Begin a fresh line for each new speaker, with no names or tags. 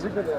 Ziggy,